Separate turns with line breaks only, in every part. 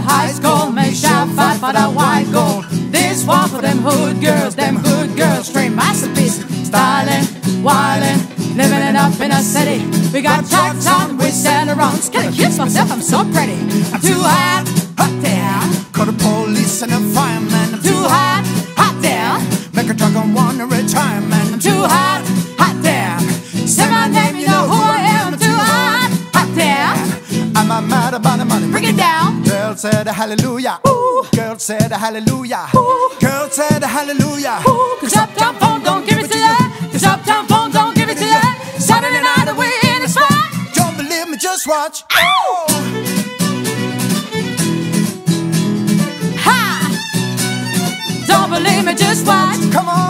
high school, Michelle Pfeiffer that white gold. This one for them hood girls, them hood girls, straight masterpiece. Styling, wildin', living it up in a city. We got tracks on, we stand around. I kiss myself? I'm so pretty. I'm too hot, hot damn.
Call the police and the fireman. I'm
Too hot, hot damn.
Make a truck and want a retirement.
I'm too hot, hot damn. Say my name, you know who I am. I'm too hot, hot there.
I'm a mad about the money.
Bring it down.
Girl said a hallelujah.
Ooh.
Girl said a hallelujah.
Ooh.
Girl said a hallelujah.
Cause Uptown Funk don't give it to ya. Cause Uptown Funk don't give it to ya. Saturday night we in the spot.
Don't believe me, just watch. Oh.
Ha! Don't believe me, just watch.
Come on.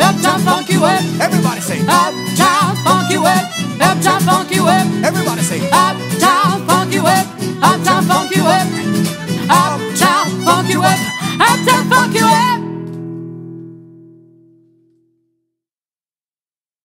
Uptown Funky Web.
Everybody say.
Uptown Funky Web. Uptown Funky Web.
Everybody say.
Uptown Funky Web. Uptown Funky Web. Uptown Funky Web.